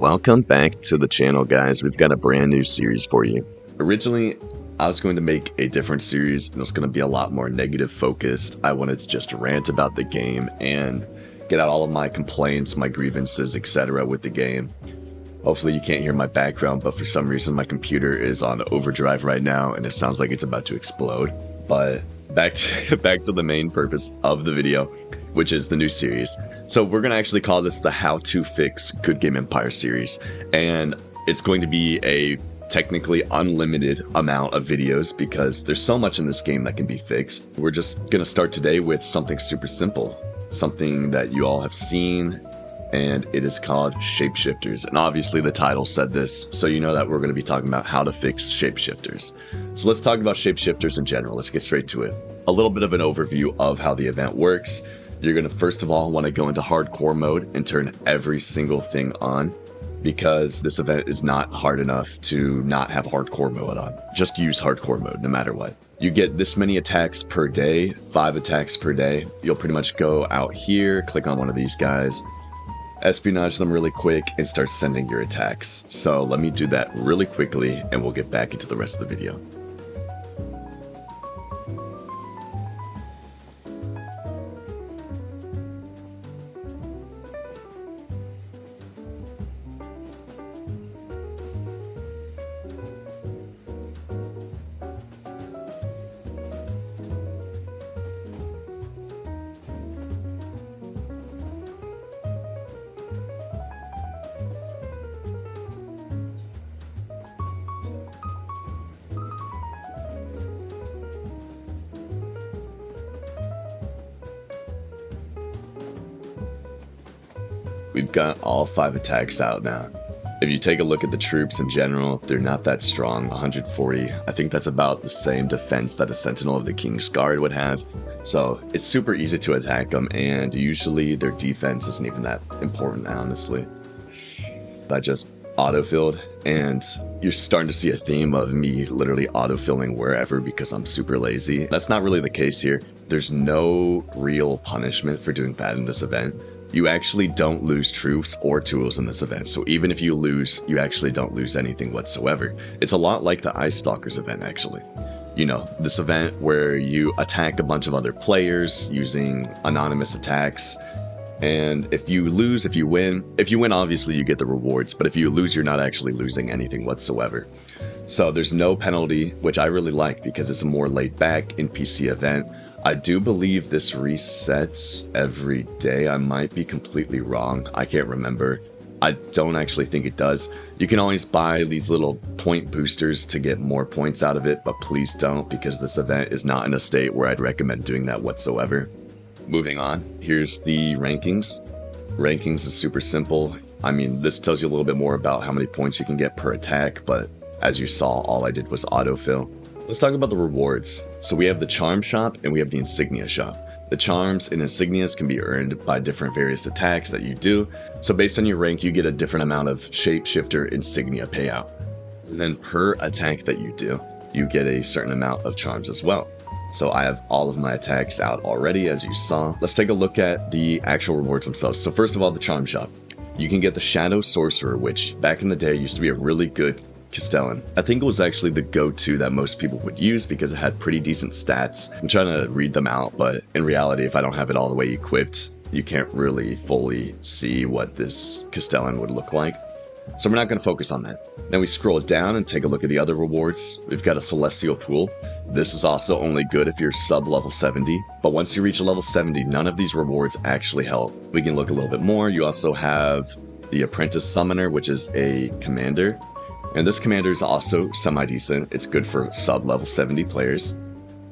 Welcome back to the channel, guys. We've got a brand new series for you. Originally, I was going to make a different series, and it was going to be a lot more negative focused. I wanted to just rant about the game and get out all of my complaints, my grievances, etc. with the game. Hopefully you can't hear my background, but for some reason my computer is on overdrive right now and it sounds like it's about to explode. But back to, back to the main purpose of the video, which is the new series. So we're going to actually call this the How to Fix Goodgame Empire series. And it's going to be a technically unlimited amount of videos because there's so much in this game that can be fixed. We're just going to start today with something super simple, something that you all have seen, and it is called Shapeshifters. And obviously, the title said this, so you know that we're going to be talking about how to fix shapeshifters. So let's talk about shapeshifters in general. Let's get straight to it. A little bit of an overview of how the event works. You're going to first of all want to go into hardcore mode and turn every single thing on because this event is not hard enough to not have hardcore mode on. Just use hardcore mode no matter what. You get this many attacks per day, five attacks per day. You'll pretty much go out here, click on one of these guys, espionage them really quick, and start sending your attacks. So let me do that really quickly and we'll get back into the rest of the video. We've got all five attacks out now. If you take a look at the troops in general, they're not that strong, 140. I think that's about the same defense that a Sentinel of the King's Guard would have. So it's super easy to attack them, and usually their defense isn't even that important, honestly. I just autofilled, and you're starting to see a theme of me literally autofilling wherever because I'm super lazy. That's not really the case here. There's no real punishment for doing bad in this event you actually don't lose troops or tools in this event. So even if you lose, you actually don't lose anything whatsoever. It's a lot like the Ice Stalkers event, actually. You know, this event where you attack a bunch of other players using anonymous attacks. And if you lose, if you win, if you win, obviously you get the rewards, but if you lose, you're not actually losing anything whatsoever. So there's no penalty, which I really like because it's a more laid back NPC event I do believe this resets every day. I might be completely wrong. I can't remember. I don't actually think it does. You can always buy these little point boosters to get more points out of it, but please don't because this event is not in a state where I'd recommend doing that whatsoever. Moving on, here's the rankings. Rankings is super simple. I mean, this tells you a little bit more about how many points you can get per attack, but as you saw, all I did was autofill. Let's talk about the rewards. So we have the Charm Shop and we have the Insignia Shop. The charms and insignias can be earned by different various attacks that you do. So based on your rank, you get a different amount of shapeshifter insignia payout. And then per attack that you do, you get a certain amount of charms as well. So I have all of my attacks out already, as you saw. Let's take a look at the actual rewards themselves. So first of all, the Charm Shop. You can get the Shadow Sorcerer, which back in the day used to be a really good Castellan. I think it was actually the go-to that most people would use because it had pretty decent stats. I'm trying to read them out, but in reality, if I don't have it all the way equipped, you can't really fully see what this Castellan would look like. So we're not going to focus on that. Then we scroll down and take a look at the other rewards. We've got a Celestial Pool. This is also only good if you're sub level 70, but once you reach a level 70, none of these rewards actually help. We can look a little bit more. You also have the Apprentice Summoner, which is a commander. And this commander is also semi-decent. It's good for sub-level 70 players.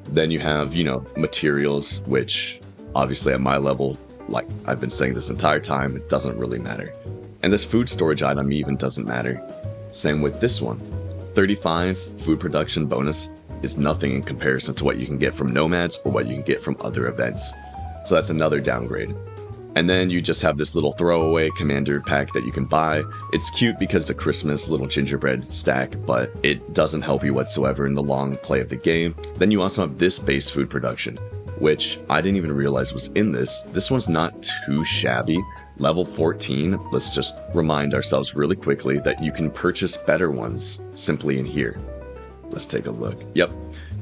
Then you have, you know, materials, which obviously at my level, like I've been saying this entire time, it doesn't really matter. And this food storage item even doesn't matter. Same with this one. 35 food production bonus is nothing in comparison to what you can get from nomads or what you can get from other events. So that's another downgrade. And then you just have this little throwaway commander pack that you can buy. It's cute because it's a Christmas little gingerbread stack, but it doesn't help you whatsoever in the long play of the game. Then you also have this base food production, which I didn't even realize was in this. This one's not too shabby. Level 14, let's just remind ourselves really quickly that you can purchase better ones simply in here. Let's take a look. Yep,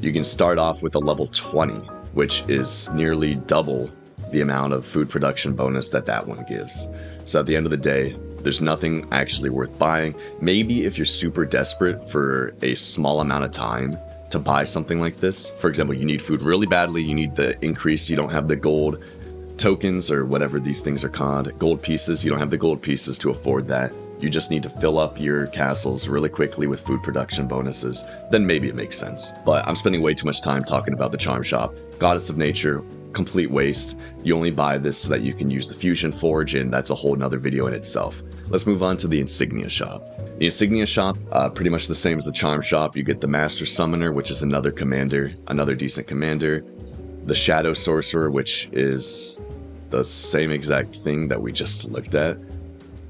you can start off with a level 20, which is nearly double the amount of food production bonus that that one gives. So at the end of the day, there's nothing actually worth buying. Maybe if you're super desperate for a small amount of time to buy something like this, for example, you need food really badly, you need the increase, you don't have the gold tokens or whatever these things are called, gold pieces. You don't have the gold pieces to afford that. You just need to fill up your castles really quickly with food production bonuses. Then maybe it makes sense. But I'm spending way too much time talking about the charm shop. Goddess of Nature, complete waste. You only buy this so that you can use the Fusion Forge, and that's a whole nother video in itself. Let's move on to the Insignia shop. The Insignia shop, uh, pretty much the same as the Charm shop. You get the Master Summoner, which is another commander, another decent commander. The Shadow Sorcerer, which is the same exact thing that we just looked at.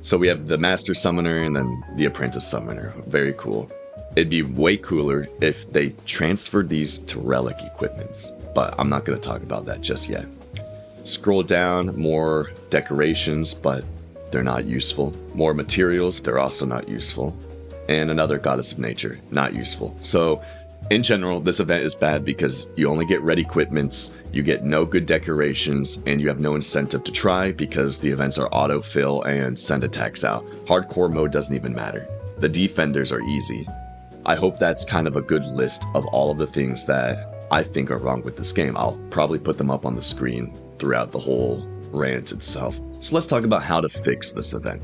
So we have the Master Summoner and then the Apprentice Summoner. Very cool. It'd be way cooler if they transferred these to relic equipments, but I'm not going to talk about that just yet. Scroll down, more decorations, but they're not useful. More materials, they're also not useful. And another Goddess of Nature, not useful. So in general, this event is bad because you only get red equipments, you get no good decorations, and you have no incentive to try because the events are autofill and send attacks out. Hardcore mode doesn't even matter. The defenders are easy. I hope that's kind of a good list of all of the things that I think are wrong with this game. I'll probably put them up on the screen throughout the whole rant itself. So let's talk about how to fix this event.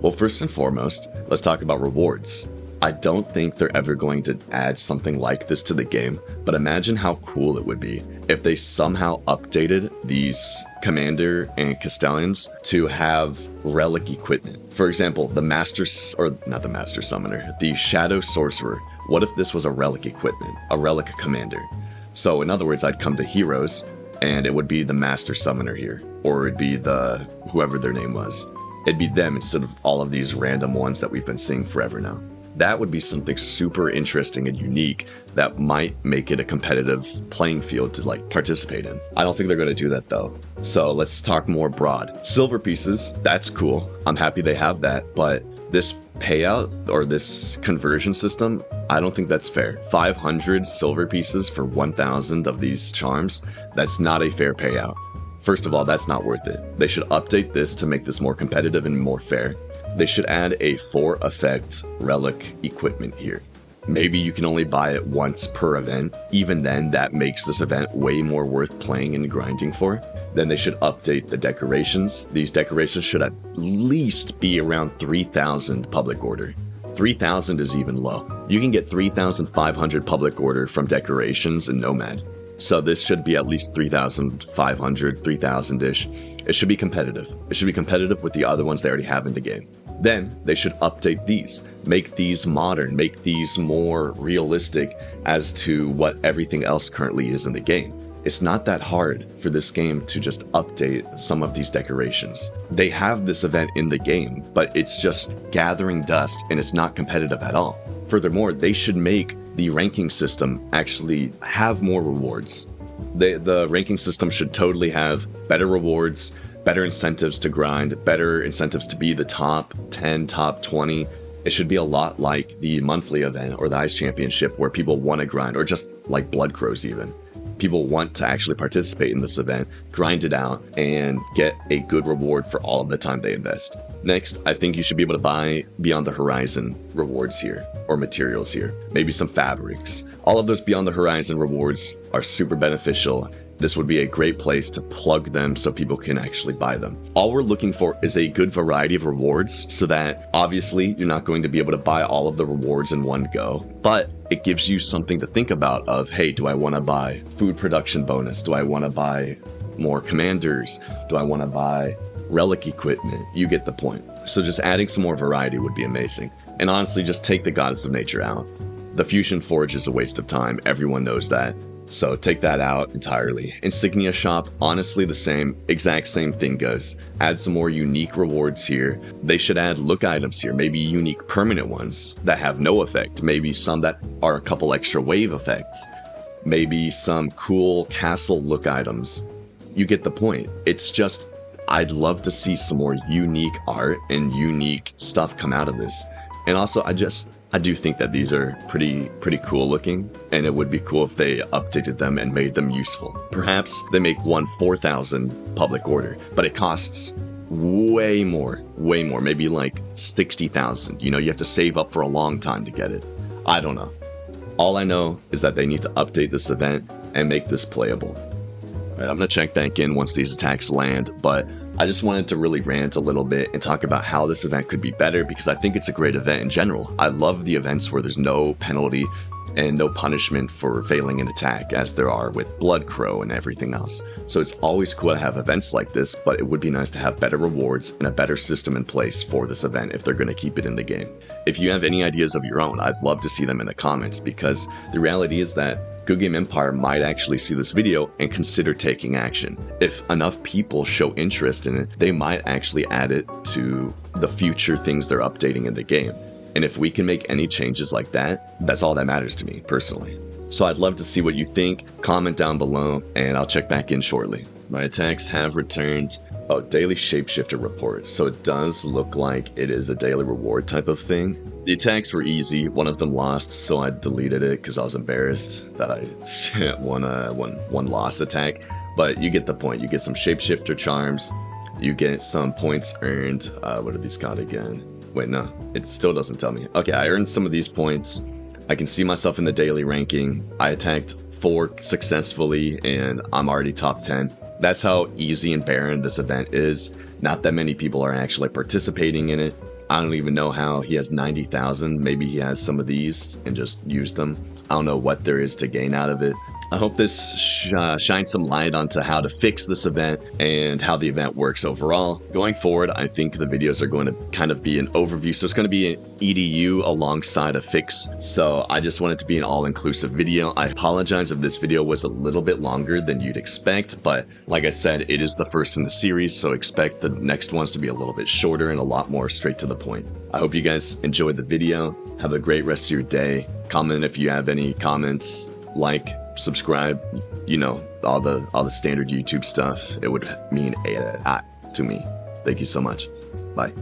Well, first and foremost, let's talk about rewards. I don't think they're ever going to add something like this to the game, but imagine how cool it would be if they somehow updated these commander and castellans to have relic equipment. For example, the master or not the master summoner, the shadow sorcerer. What if this was a relic equipment, a relic commander? So in other words, I'd come to heroes and it would be the master summoner here, or it'd be the whoever their name was. It'd be them instead of all of these random ones that we've been seeing forever now that would be something super interesting and unique that might make it a competitive playing field to like participate in. I don't think they're going to do that though. So let's talk more broad. Silver pieces, that's cool. I'm happy they have that, but this payout or this conversion system, I don't think that's fair. 500 silver pieces for 1,000 of these charms, that's not a fair payout. First of all, that's not worth it. They should update this to make this more competitive and more fair. They should add a 4 effect relic equipment here. Maybe you can only buy it once per event. Even then, that makes this event way more worth playing and grinding for. Then they should update the decorations. These decorations should at least be around 3,000 public order. 3,000 is even low. You can get 3,500 public order from decorations in Nomad. So this should be at least 3,500, 3,000 ish. It should be competitive. It should be competitive with the other ones they already have in the game. Then they should update these, make these modern, make these more realistic as to what everything else currently is in the game. It's not that hard for this game to just update some of these decorations. They have this event in the game, but it's just gathering dust and it's not competitive at all. Furthermore, they should make the ranking system actually have more rewards. The, the ranking system should totally have better rewards, better incentives to grind, better incentives to be the top 10, top 20. It should be a lot like the monthly event or the Ice Championship where people want to grind, or just like Blood Crows, even. People want to actually participate in this event, grind it out, and get a good reward for all of the time they invest. Next, I think you should be able to buy Beyond the Horizon rewards here, or materials here. Maybe some fabrics. All of those Beyond the Horizon rewards are super beneficial this would be a great place to plug them so people can actually buy them. All we're looking for is a good variety of rewards so that obviously you're not going to be able to buy all of the rewards in one go, but it gives you something to think about of, hey, do I want to buy food production bonus? Do I want to buy more commanders? Do I want to buy relic equipment? You get the point. So just adding some more variety would be amazing. And honestly, just take the Goddess of Nature out. The Fusion Forge is a waste of time. Everyone knows that. So take that out entirely. Insignia shop, honestly the same, exact same thing goes. Add some more unique rewards here. They should add look items here, maybe unique permanent ones that have no effect, maybe some that are a couple extra wave effects, maybe some cool castle look items. You get the point. It's just I'd love to see some more unique art and unique stuff come out of this. And also, I just I do think that these are pretty pretty cool looking, and it would be cool if they updated them and made them useful. Perhaps they make one 4,000 public order, but it costs way more, way more, maybe like 60,000. You know, you have to save up for a long time to get it. I don't know. All I know is that they need to update this event and make this playable. Right, I'm gonna check back in once these attacks land, but I just wanted to really rant a little bit and talk about how this event could be better because I think it's a great event in general. I love the events where there's no penalty and no punishment for failing an attack as there are with Blood Crow and everything else. So it's always cool to have events like this, but it would be nice to have better rewards and a better system in place for this event if they're going to keep it in the game. If you have any ideas of your own, I'd love to see them in the comments because the reality is that Goodgame Empire might actually see this video and consider taking action. If enough people show interest in it, they might actually add it to the future things they're updating in the game. And if we can make any changes like that, that's all that matters to me personally. So I'd love to see what you think. Comment down below, and I'll check back in shortly. My attacks have returned. Oh, daily shapeshifter report. So it does look like it is a daily reward type of thing. The attacks were easy. One of them lost, so I deleted it because I was embarrassed that I sent one uh one one loss attack. But you get the point. You get some shapeshifter charms. You get some points earned. Uh, what are these called again? Wait, no, it still doesn't tell me. Okay, I earned some of these points. I can see myself in the daily ranking. I attacked four successfully, and I'm already top 10. That's how easy and barren this event is. Not that many people are actually participating in it. I don't even know how he has 90,000. Maybe he has some of these and just used them. I don't know what there is to gain out of it. I hope this sh uh, shines some light onto how to fix this event and how the event works overall. Going forward, I think the videos are going to kind of be an overview. So it's going to be an EDU alongside a fix. So I just want it to be an all-inclusive video. I apologize if this video was a little bit longer than you'd expect, but like I said, it is the first in the series, so expect the next ones to be a little bit shorter and a lot more straight to the point. I hope you guys enjoyed the video. Have a great rest of your day. Comment if you have any comments, like, subscribe, you know, all the all the standard YouTube stuff. It would mean a lot to me. Thank you so much. Bye.